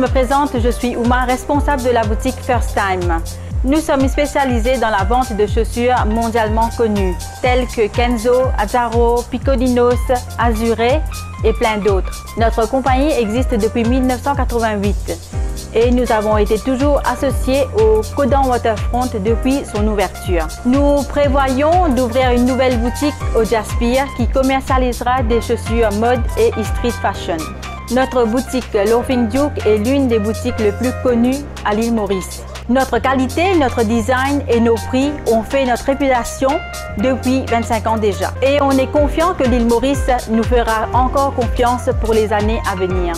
me présente, je suis Ouma, responsable de la boutique First Time. Nous sommes spécialisés dans la vente de chaussures mondialement connues, telles que Kenzo, Azaro, Picodinos, Azure et plein d'autres. Notre compagnie existe depuis 1988 et nous avons été toujours associés au Codan Waterfront depuis son ouverture. Nous prévoyons d'ouvrir une nouvelle boutique au Jaspire qui commercialisera des chaussures mode et street fashion. Notre boutique Laughing Duke est l'une des boutiques les plus connues à l'île Maurice. Notre qualité, notre design et nos prix ont fait notre réputation depuis 25 ans déjà. Et on est confiant que l'île Maurice nous fera encore confiance pour les années à venir.